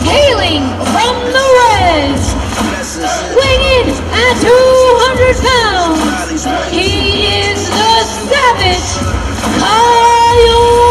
Hailing from the west. Weighing at 200 pounds. He is the savage Kyle.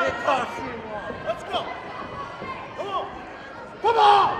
Let's go. Come on. Come on.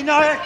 Naît.